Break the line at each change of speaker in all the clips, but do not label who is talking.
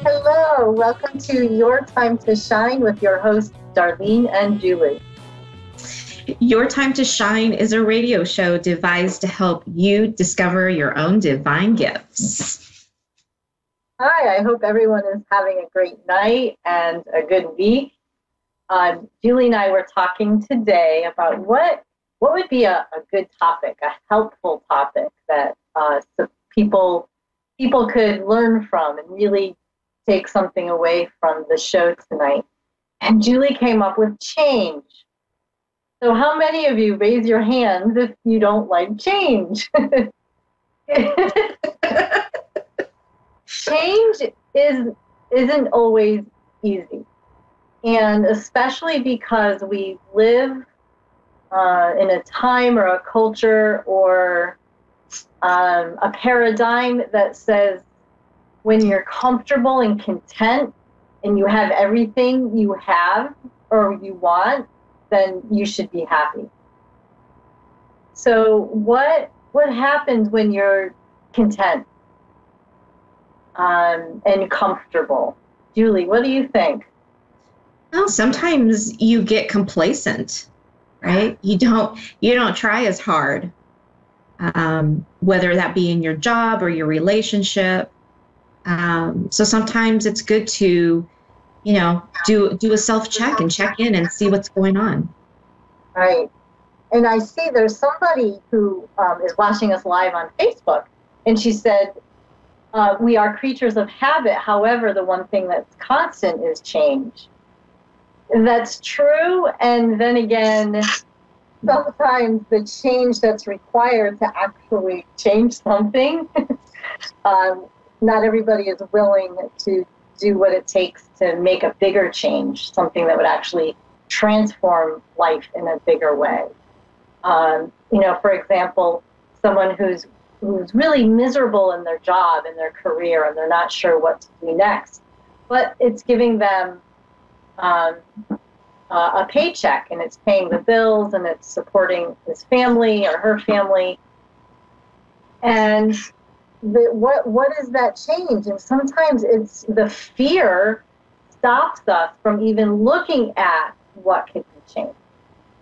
Hello, welcome to Your Time to Shine with your hosts, Darlene and Julie.
Your Time to Shine is a radio show devised to help you discover your own divine gifts.
Hi, I hope everyone is having a great night and a good week. Uh, Julie and I were talking today about what what would be a, a good topic, a helpful topic that uh, people people could learn from and really take something away from the show tonight. And Julie came up with change. So, how many of you raise your hands if you don't like change? change is isn't always easy, and especially because we live uh, in a time or a culture or um, a paradigm that says when you're comfortable and content and you have everything you have or you want, then you should be happy. So what what happens when you're content um, and comfortable? Julie, what do you think?
Well, sometimes you get complacent, right? You don't you don't try as hard, um, whether that be in your job or your relationship. Um, so sometimes it's good to, you know, do do a self check and check in and see what's going on.
Right. And I see there's somebody who um, is watching us live on Facebook, and she said, uh, "We are creatures of habit. However, the one thing that's constant is change." That's true, and then again, sometimes the change that's required to actually change something, um, not everybody is willing to do what it takes to make a bigger change, something that would actually transform life in a bigger way. Um, you know, for example, someone who's who's really miserable in their job and their career, and they're not sure what to do next, but it's giving them um, uh, a paycheck, and it's paying the bills, and it's supporting his family or her family, and the, what what is that change? And sometimes it's the fear stops us from even looking at what can be changed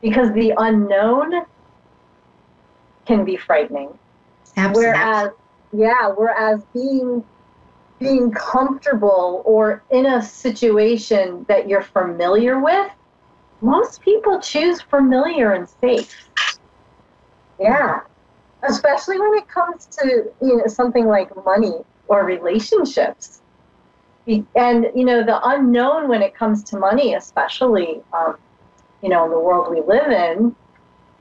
because the unknown can be frightening.
Absolutely.
Whereas, yeah, whereas being being comfortable or in a situation that you're familiar with, most people choose familiar and safe. Yeah. Especially when it comes to you know something like money or relationships. And you know the unknown when it comes to money, especially um, you know in the world we live in,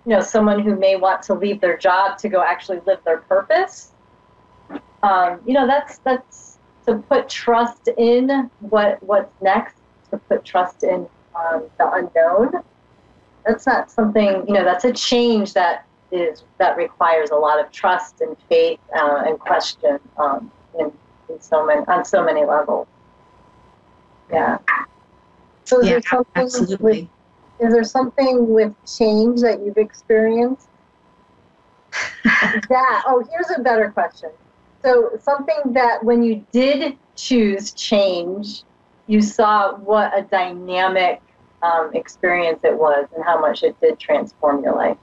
you know someone who may want to leave their job to go actually live their purpose. Um, you know that's that's to put trust in what what's next, to put trust in um, the unknown. That's not something you know. That's a change that is that requires a lot of trust and faith uh, and question um, in, in so many on so many levels. Yeah. So is
Yeah,
there something
absolutely.
With, is there something with change that you've experienced? that oh, here's a better question. So something that when you did choose change, you saw what a dynamic um, experience it was and how much it did transform your life.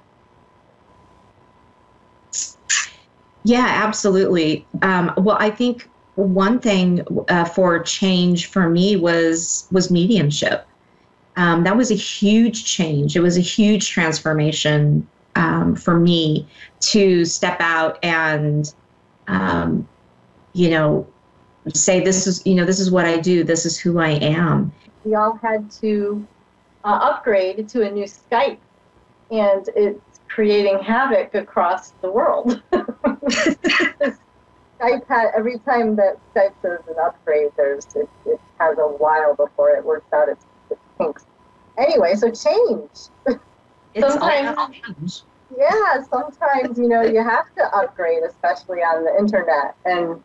Yeah, absolutely. Um, well, I think one thing uh, for change for me was was mediumship. Um, that was a huge change. It was a huge transformation um, for me to step out and, um, you know, say this is you know this is what I do. This is who I am.
We all had to uh, upgrade to a new Skype, and it's creating havoc across the world. Skype had every time that Skype does an upgrade, there's it, it has a while before it works out its, its kinks. Anyway, so change.
It's all
Sometimes-
about change.
Yeah, sometimes you know you have to upgrade, especially on the internet, and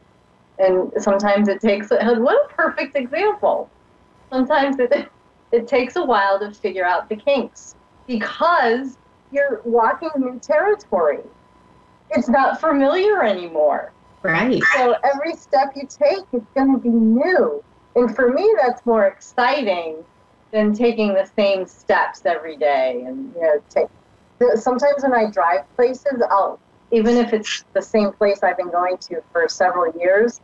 and sometimes it takes. What a perfect example! Sometimes it it takes a while to figure out the kinks because you're walking new territory. It's not familiar anymore.
Right.
So every step you take is going to be new. And for me, that's more exciting than taking the same steps every day. And you know, take sometimes when I drive places, I'll even if it's the same place I've been going to for several years.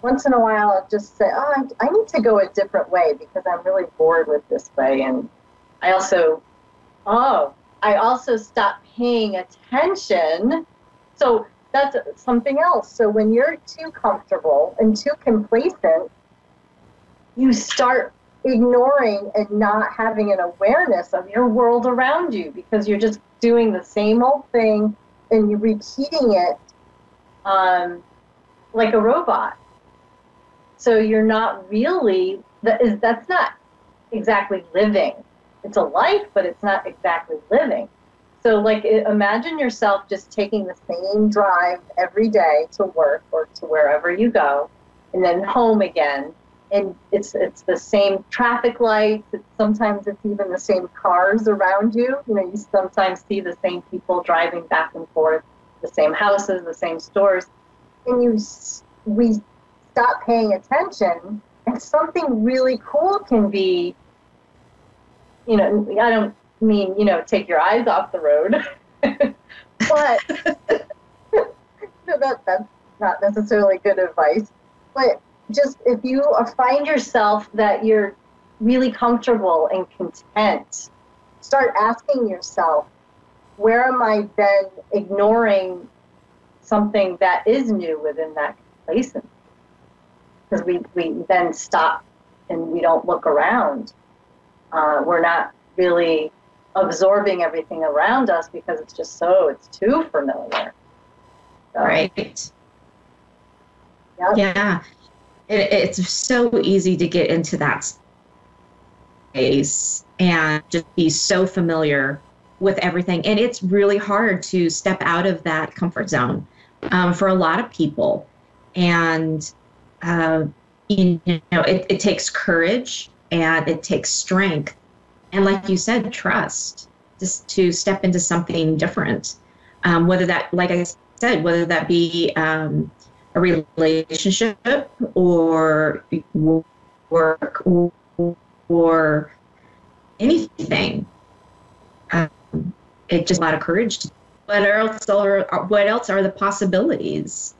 Once in a while, I'll just say, "Oh, I, I need to go a different way because I'm really bored with this way." And I also, oh, I also stop paying attention. So that's something else. So when you're too comfortable and too complacent, you start ignoring and not having an awareness of your world around you because you're just doing the same old thing and you're repeating it um, like a robot. So you're not really that is that's not exactly living. It's a life, but it's not exactly living. So like imagine yourself just taking the same drive every day to work or to wherever you go, and then home again and it's it's the same traffic lights. It's, sometimes it's even the same cars around you. You know, you sometimes see the same people driving back and forth, the same houses, the same stores, and you we stop paying attention, and something really cool can be. You know, I don't mean you know take your eyes off the road, but that that's not necessarily good advice. But just if you find yourself that you're really comfortable and content, start asking yourself, where am I then ignoring something that is new within that complacency? Because we, we then stop and we don't look around. Uh, we're not really absorbing everything around us because it's just so, it's too familiar.
So, right. Yep. Yeah it, it's so easy to get into that space and just be so familiar with everything. And it's really hard to step out of that comfort zone um, for a lot of people. And, uh, you know, it, it takes courage and it takes strength. And like you said, trust just to step into something different. Um, whether that, like I said, whether that be um, a relationship or work or, or anything. Um, it just a lot of courage. What else are what else are the possibilities?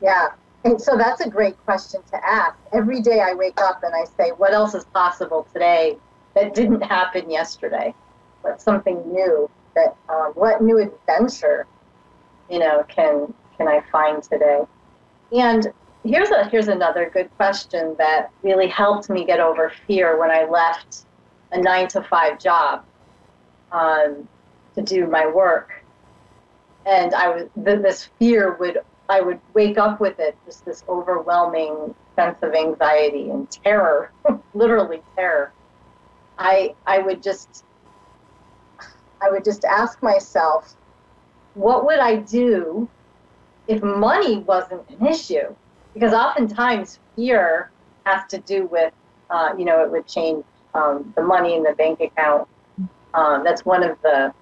Yeah, and so that's a great question to ask. Every day I wake up and I say, "What else is possible today that didn't happen yesterday? What's something new? That um, what new adventure, you know, can can I find today? And here's a here's another good question that really helped me get over fear when I left a nine to five job um, to do my work, and I was this fear would I would wake up with it just this overwhelming sense of anxiety and terror, literally terror. I I would just I would just ask myself, what would I do if money wasn't an issue, because oftentimes fear has to do with, uh, you know, it would change um, the money in the bank account. Um, that's one of the,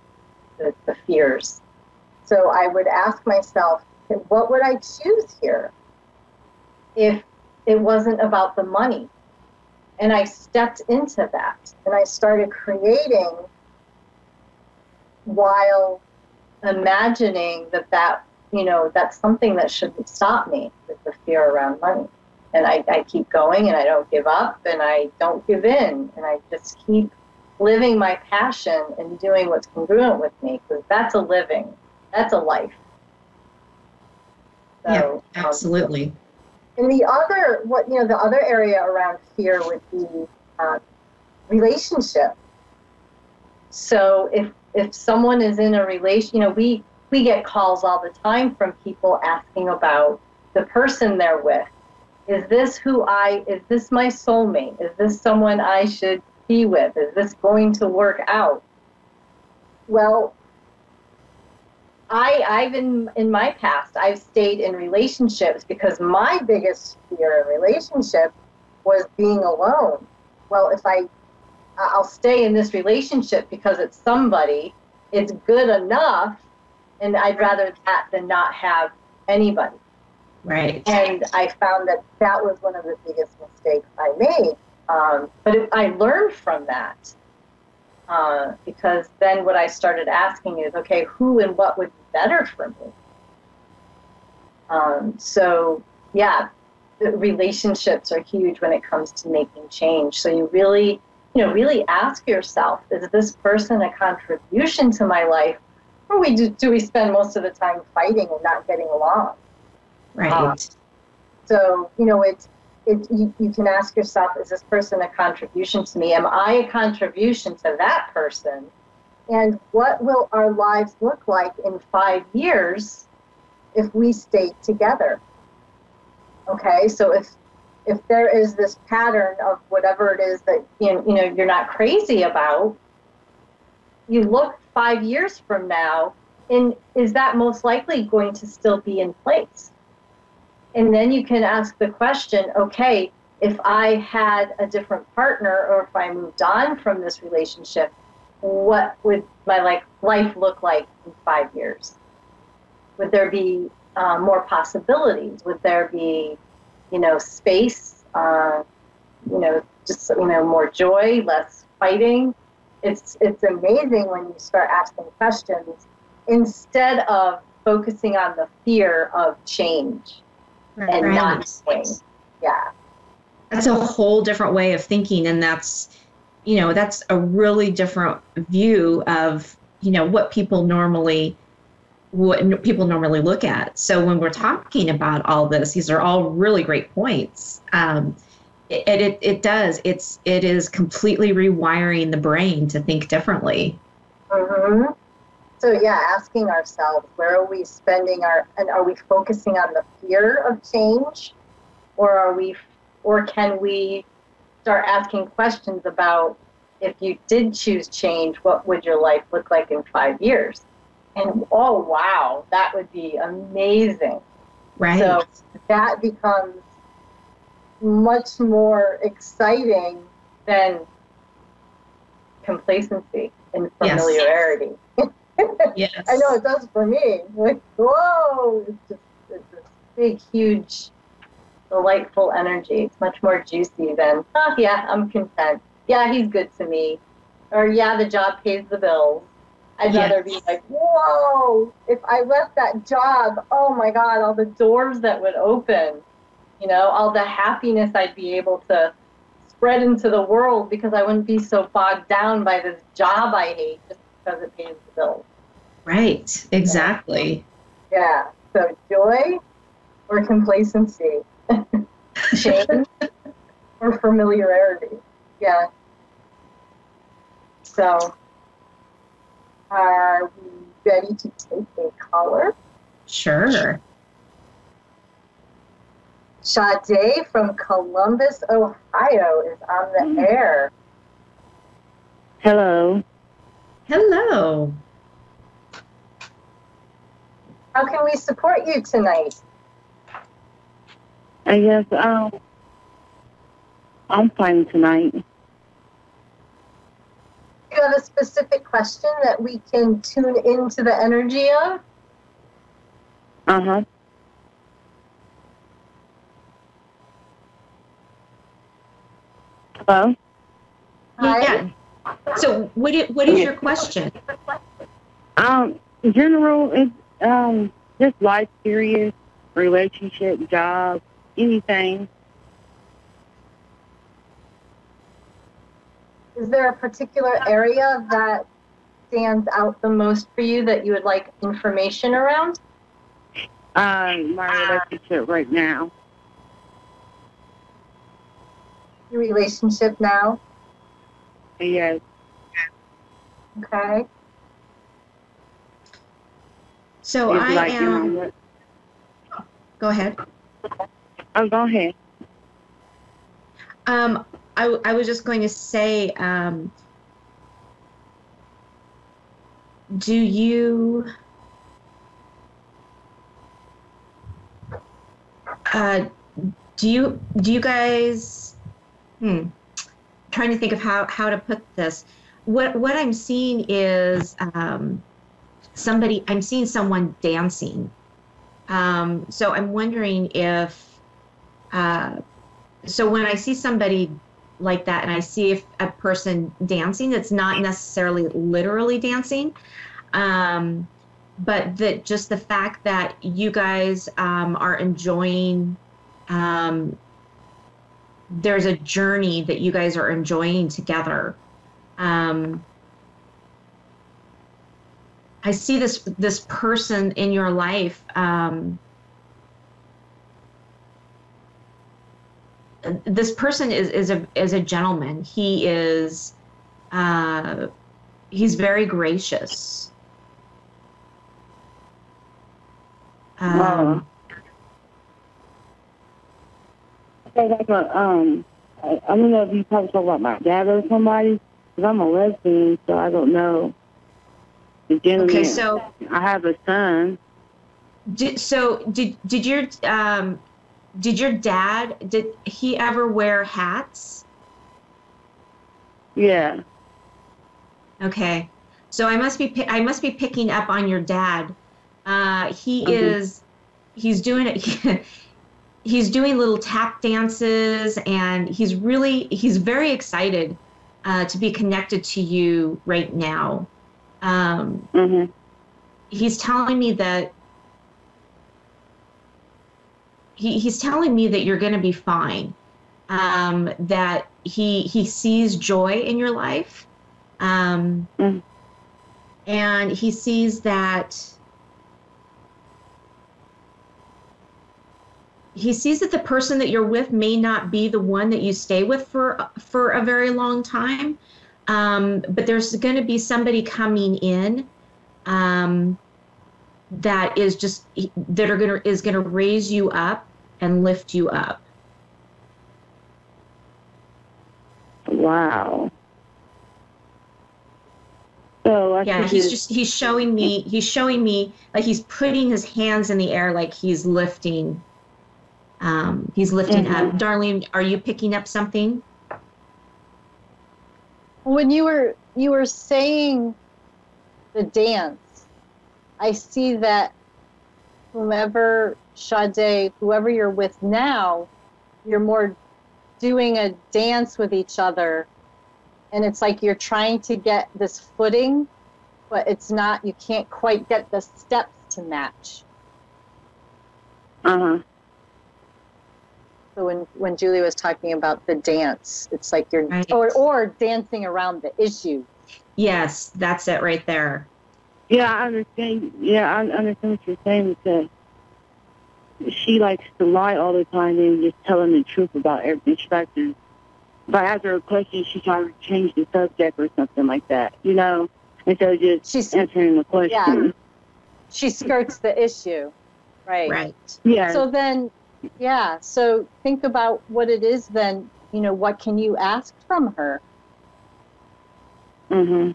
the, the fears. So I would ask myself, what would I choose here if it wasn't about the money? And I stepped into that and I started creating while imagining that that you know, that's something that shouldn't stop me with the fear around money. And I, I keep going and I don't give up and I don't give in and I just keep living my passion and doing what's congruent with me because that's a living, that's a life.
So, yeah, um, absolutely. Um,
and the other, what you know, the other area around fear would be uh, relationship. So if if someone is in a relation, you know, we we get calls all the time from people asking about the person they're with. Is this who I, is this my soulmate? Is this someone I should be with? Is this going to work out? Well, I, I've in, in my past, I've stayed in relationships because my biggest fear in relationship was being alone. Well, if I, I'll stay in this relationship because it's somebody, it's good enough and I'd rather that than not have anybody.
Right.
And I found that that was one of the biggest mistakes I made. Um, but it, I learned from that uh, because then what I started asking is, okay, who and what would be better for me? Um, so yeah, relationships are huge when it comes to making change. So you really, you know, really ask yourself: Is this person a contribution to my life, or we do, do we spend most of the time fighting and not getting along?
Right. Um,
so you know, it's it, you, you can ask yourself: Is this person a contribution to me? Am I a contribution to that person? And what will our lives look like in five years if we stay together? Okay, so if if there is this pattern of whatever it is that you know, you know you're not crazy about, you look five years from now, and is that most likely going to still be in place? And then you can ask the question, okay, if I had a different partner or if I moved on from this relationship, what would my like life look like in five years? Would there be uh, more possibilities? Would there be, you know, space? Uh, you know, just you know, more joy, less fighting. It's it's amazing when you start asking questions instead of focusing on the fear of change right. and not knowing. Yeah,
that's a whole different way of thinking, and that's you know that's a really different view of you know what people normally what people normally look at. So when we're talking about all this, these are all really great points. Um, it, it, it does. It's it is completely rewiring the brain to think differently.
Mm-hmm. So yeah, asking ourselves where are we spending our and are we focusing on the fear of change, or are we, or can we start asking questions about if you did choose change, what would your life look like in five years? and oh wow, that would be amazing.
Right.
So that becomes much more exciting than complacency and familiarity.
Yes. yes.
I know it does for me. Like, whoa, it's just it's this big, huge, delightful energy. It's much more juicy than, oh yeah, I'm content. Yeah, he's good to me. Or yeah, the job pays the bills. I'd yes. rather be like, whoa, if I left that job, oh my God, all the doors that would open, you know, all the happiness I'd be able to spread into the world because I wouldn't be so bogged down by this job I hate just because it pays the bills.
Right, exactly.
Yeah, so joy or complacency, change or familiarity. Yeah. So are we ready to take a caller?
Sure.
Sade from Columbus, Ohio is on the mm. air.
Hello.
Hello.
How can we support you tonight?
I guess um, I'm fine tonight Do
you have a specific question that we can tune into the energy of?
Uh huh. Hello.
Hi. Yeah. So, what is, what is your question?
Um, general is um just life serious relationship, job, anything.
Is there a particular area that stands out the most for you that you would like information around?
Uh, my relationship right now.
Your relationship now?
Yes.
Okay.
So it's I like am. Go ahead.
Oh, go ahead.
Um, I, I was just going to say, um, do you uh, do you do you guys hmm trying to think of how how to put this what what i'm seeing is um, somebody i'm seeing someone dancing um, so i'm wondering if uh, so when I see somebody like that and I see if a person dancing, it's not necessarily literally dancing. Um, but that just the fact that you guys um, are enjoying um, there's a journey that you guys are enjoying together. Um, i see this this person in your life um, this person is is a is a gentleman. He is uh, he's very gracious. Um,
Okay, like a, um, I, I don't know if you probably talk about my dad or somebody, because I'm a lesbian, so I don't know. The gentleman.
okay so
I have a son.
Did, so did did your um did your dad did he ever wear hats?
Yeah.
Okay, so I must be I must be picking up on your dad. Uh, he
Mhm.
is he's doing it. he's doing little tap dances, and he's really he's very excited uh, to be connected to you right now. Um,
Mhm.
he's telling me that he, he's telling me that you're going to be fine um, that he he sees joy in your life um,
Mm.
and he sees that he sees that the person that you're with may not be the one that you stay with for for a very long time um, but there's going to be somebody coming in um, that is just that are gonna is gonna raise you up and lift you up.
Wow. So I
Yeah, he's just he's showing me he's showing me like he's putting his hands in the air like he's lifting. Um, he's lifting up. Darlene, are you picking up something?
when you were you were saying the dance, I see that whomever Sade, whoever you're with now, you're more doing a dance with each other, and it's like you're trying to get this footing, but it's not. You can't quite get the steps to match.
Uh huh.
So when when Julie was talking about the dance, it's like you're
Right.
or or dancing around the issue.
Yes, that's it right there.
Yeah, I understand. Yeah, I understand what you're saying because she likes to lie all the time and just telling the truth about everything. She likes to, if I ask her a question, she tries to change the subject or something like that, you know, instead of just
She's
answering the question. Yeah.
she skirts the issue, right?
Right.
Yeah.
So then, yeah. So think about what it is. Then you know what can you ask from her?
mhm.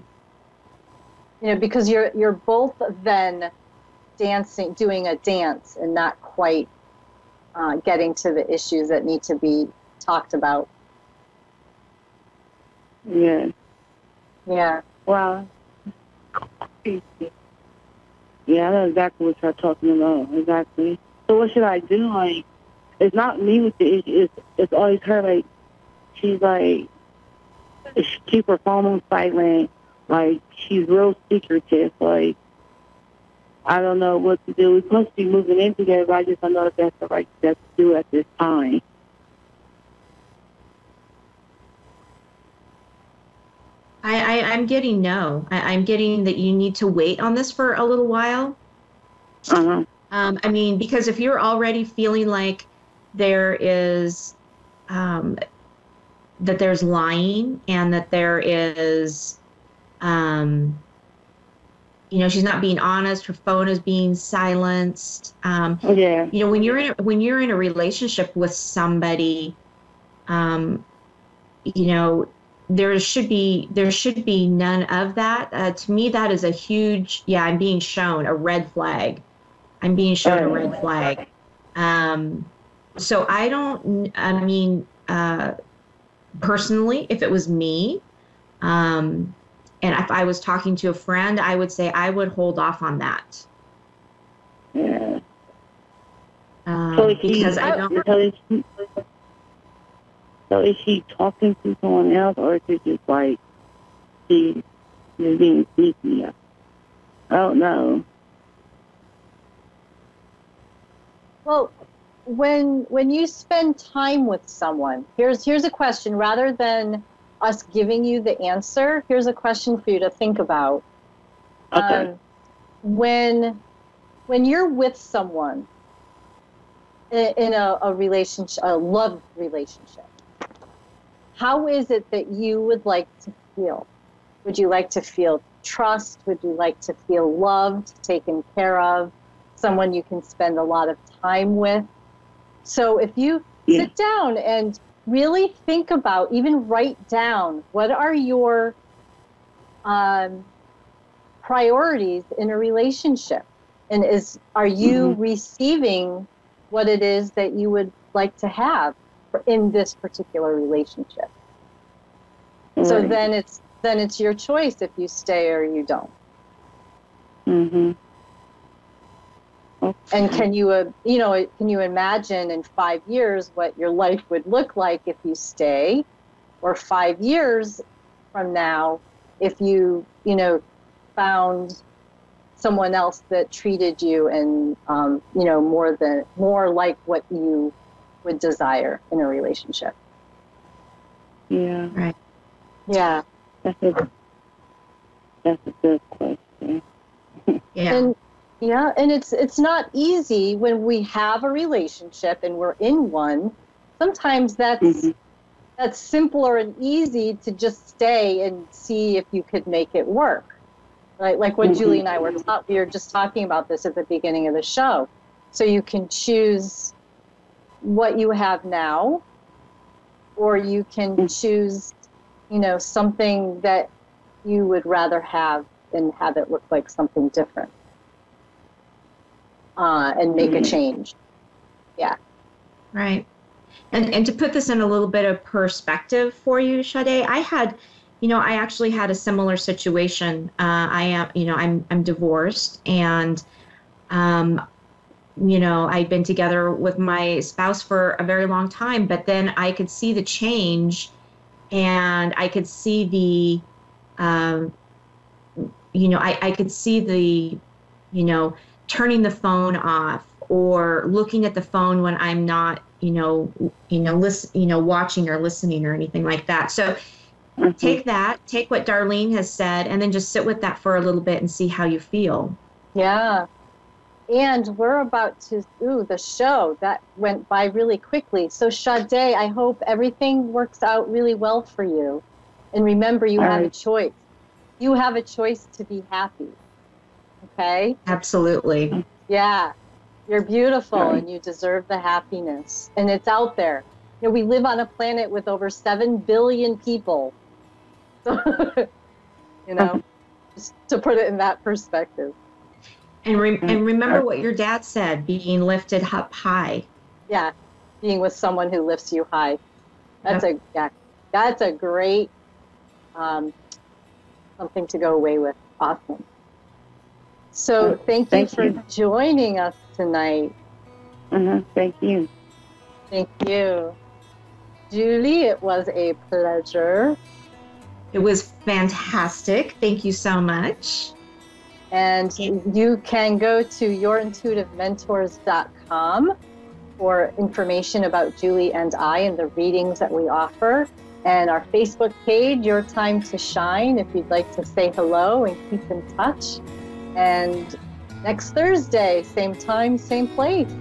You know because you're you're both then dancing, doing a dance, and not quite uh, getting to the issues that need to be talked about.
Yeah.
Yeah.
Well. Yeah, I know exactly what you're talking about. Exactly. So what should I do? Like, it's not me with the issue. It's it's always her. Like, she's like, she keep her phone on silent. Like, she's real secretive. Like, I don't know what to do. We're supposed to be moving in together. But I just don't know if that's the right step to do at this time.
I, I I'm getting no. I, I'm getting that you need to wait on this for a little while.
Uh huh.
Um, I mean, because if you're already feeling like there is, um, that there's lying and that there is, um, you know, she's not being honest. Her phone is being silenced. Um,
Yeah.
you know, when you're in a, when you're in a relationship with somebody, um, you know, there should be there should be none of that. Uh, to me, that is a huge yeah. I'm being shown a red flag. I'm being shown a red flag. Um, so I don't. I mean, uh, personally, if it was me, um, and if I was talking to a friend, I would say I would hold off on that
Yeah.
um,
So she-
because I don't.
So she, So is she talking to someone else, or is it just like she is being sneaky? I don't know.
Well, when when you spend time with someone, here's here's a question. Rather than us giving you the answer, here's a question for you to think about.
Okay.
Um, when when you're with someone in, in a, a relationship, a love relationship, how is it that you would like to feel? Would you like to feel trust? Would you like to feel loved, taken care of? Someone you can spend a lot of time with? So if you
Yeah.
sit down and really think about, even write down, what are your um, priorities in a relationship? And is are you receiving what it is that you would like to have in this particular relationship? So then it's then it's your choice if you stay or you don't.
Mhm.
And can you, uh, you know, can you imagine in five years what your life would look like if you stay, or five years from now if you, you know, found someone else that treated you and, um, you know, more than more like what you would desire in a relationship.
Yeah. Right.
Yeah.
That's a that's a good question.
Yeah.
And yeah, and it's it's not easy when we have a relationship and we're in one. Sometimes that's
Mhm.
that's simpler and easy to just stay and see if you could make it work. Right? Like when
Mhm.
Julie and I were ta- we were just talking about this at the beginning of the show. So you can choose what you have now or you can
Mhm.
choose, you know, something that you would rather have and have it look like something different. Uh, and make a
Mhm.
change. Yeah.
Right. And and to put this in a little bit of perspective for you, Sade, I had, you know, I actually had a similar situation. Uh, I am, you know, I'm I'm divorced, and, um, you know, I'd been together with my spouse for a very long time, but then I could see the change, and I could see the, um, you know, I I could see the, you know, turning the phone off or looking at the phone when I'm not, you know, you know, listen, you know, watching or listening or anything like that. So
Mhm.
take that, take what Darlene has said, and then just sit with that for a little bit and see how you feel.
Yeah. And we're about to, ooh, the show that went by really quickly. So, Sade, I hope everything works out really well for you. And remember, you
All
have a choice. You have a choice to be happy. Okay?
Absolutely.
Yeah. You're beautiful
Right.
and you deserve the happiness. And it's out there. You know, we live on a planet with over 7 billion people. So, you know, just to put it in that perspective.
And re-
Mm-hmm.
and remember what your dad said: being lifted up high.
yeah being with someone who lifts you high that's a yeah that's a great um, something to go away with awesome so thank you
Thank
for
you.
joining us tonight
Mhm. Thank you.
thank you julie it was a pleasure
It was fantastic. Thank you so much.
and you can go to yourintuitivementors.com for information about Julie and I and the readings that we offer. And our Facebook page, Your Time to Shine, if you'd like to say hello and keep in touch. And next Thursday, same time, same place.